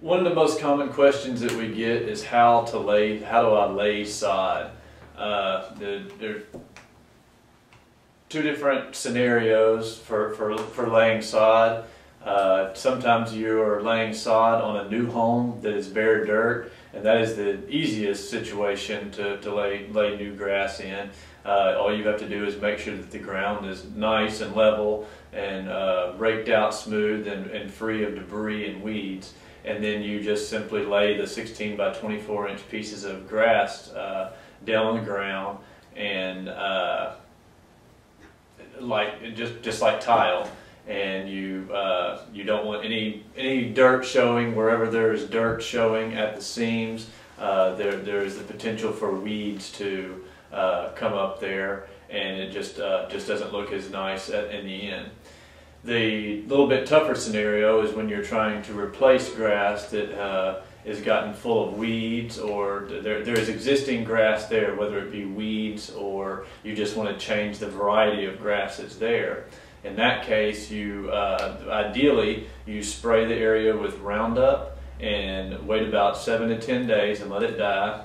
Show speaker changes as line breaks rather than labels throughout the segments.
One of the most common questions that we get is how to lay, how do I lay sod? Uh, the, there are two different scenarios for, for, for laying sod. Uh, sometimes you are laying sod on a new home that is bare dirt, and that is the easiest situation to, to lay, lay new grass in. Uh, all you have to do is make sure that the ground is nice and level and uh, raked out smooth and, and free of debris and weeds and then you just simply lay the 16 by 24 inch pieces of grass uh, down on the ground and uh, like just just like tile and you uh, you don't want any any dirt showing wherever there is dirt showing at the seams uh, there there is the potential for weeds to uh, come up there and it just uh, just doesn't look as nice at, in the end. The little bit tougher scenario is when you're trying to replace grass that uh, is gotten full of weeds or there, there is existing grass there, whether it be weeds or you just want to change the variety of grass that's there. In that case, you uh, ideally you spray the area with Roundup and wait about seven to ten days and let it die,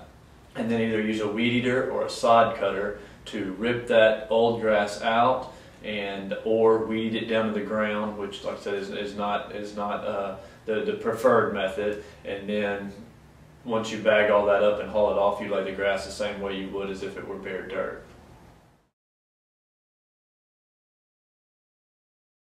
and then either use a weed eater or a sod cutter to rip that old grass out and or weed it down to the ground, which, like I said, is, is not is not uh, the the preferred method. And then once you bag all that up and haul it off, you lay the grass the same way you would as if it were bare dirt.